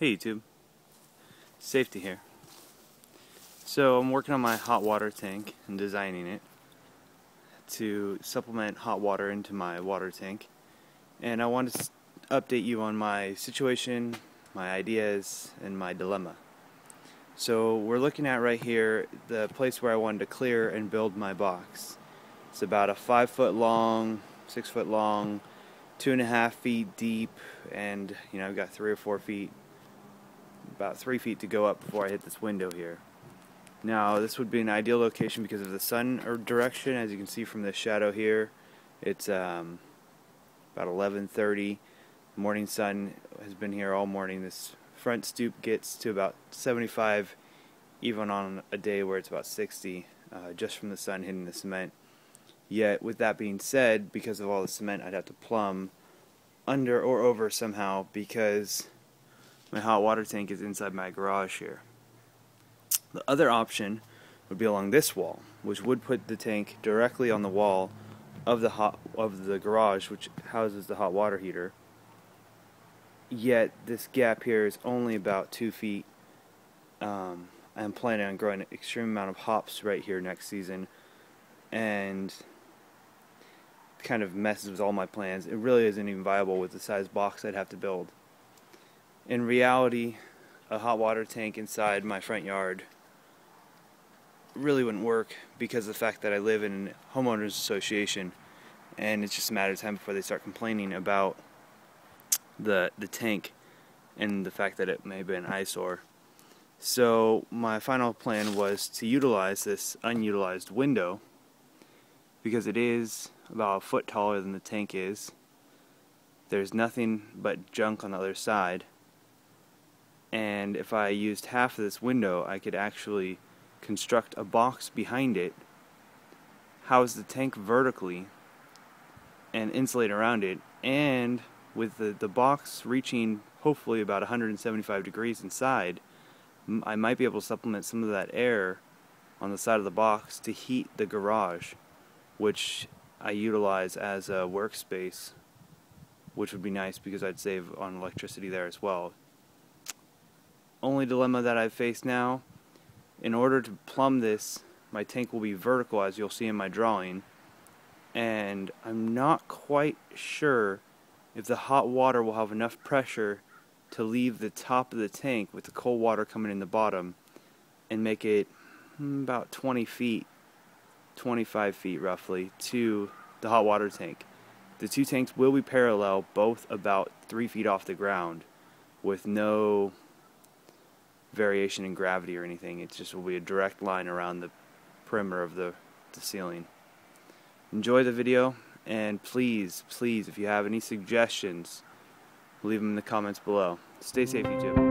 Hey YouTube, Safety here. So I'm working on my hot water tank and designing it to supplement hot water into my water tank. And I want to update you on my situation, my ideas, and my dilemma. So we're looking at right here the place where I wanted to clear and build my box. It's about a five foot long, six foot long, two and a half feet deep, and you know I've got three or four feet about three feet to go up before I hit this window here. Now this would be an ideal location because of the sun or direction. As you can see from the shadow here it's um, about 11:30 morning sun has been here all morning. This front stoop gets to about 75 even on a day where it's about 60 uh, just from the sun hitting the cement. Yet with that being said because of all the cement I'd have to plumb under or over somehow because my hot water tank is inside my garage here. The other option would be along this wall, which would put the tank directly on the wall of the hot of the garage, which houses the hot water heater. Yet this gap here is only about two feet. Um, I'm planning on growing an extreme amount of hops right here next season, and kind of messes with all my plans. It really isn't even viable with the size box I'd have to build in reality, a hot water tank inside my front yard really wouldn't work because of the fact that I live in a homeowners association and it's just a matter of time before they start complaining about the the tank and the fact that it may be an eyesore. So my final plan was to utilize this unutilized window because it is about a foot taller than the tank is. There's nothing but junk on the other side and if I used half of this window I could actually construct a box behind it house the tank vertically and insulate around it and with the, the box reaching hopefully about 175 degrees inside I might be able to supplement some of that air on the side of the box to heat the garage which I utilize as a workspace which would be nice because I'd save on electricity there as well only dilemma that I've faced now. In order to plumb this, my tank will be vertical as you'll see in my drawing. And I'm not quite sure if the hot water will have enough pressure to leave the top of the tank with the cold water coming in the bottom and make it hmm, about 20 feet, 25 feet roughly, to the hot water tank. The two tanks will be parallel, both about 3 feet off the ground, with no variation in gravity or anything. It just will be a direct line around the perimeter of the, the ceiling. Enjoy the video, and please, please, if you have any suggestions, leave them in the comments below. Stay safe, YouTube.